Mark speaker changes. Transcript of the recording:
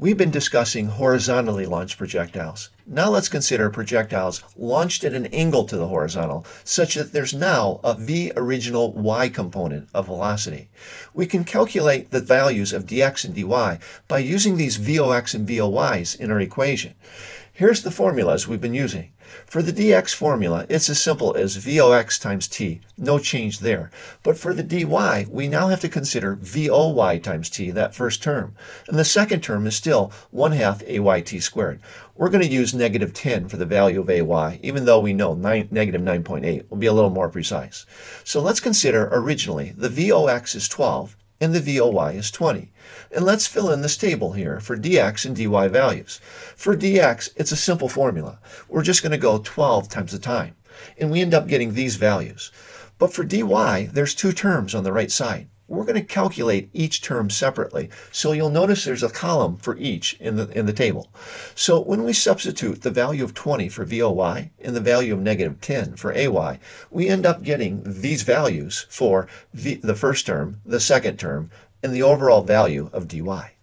Speaker 1: We've been discussing horizontally launched projectiles. Now let's consider projectiles launched at an angle to the horizontal, such that there's now a v original y component of velocity. We can calculate the values of dx and dy by using these vox and voy's in our equation. Here's the formulas we've been using. For the dx formula, it's as simple as vox times t, no change there. But for the dy, we now have to consider voy times t, that first term. And the second term is still 1 half ayt squared. We're going to use negative 10 for the value of ay, even though we know 9, negative 9.8 will be a little more precise. So let's consider originally the vox is 12 and the VOY is 20. And let's fill in this table here for dx and dy values. For dx, it's a simple formula. We're just going to go 12 times the time, and we end up getting these values. But for dy, there's two terms on the right side we're going to calculate each term separately. So you'll notice there's a column for each in the, in the table. So when we substitute the value of 20 for VOY and the value of negative 10 for AY, we end up getting these values for v, the first term, the second term, and the overall value of dy.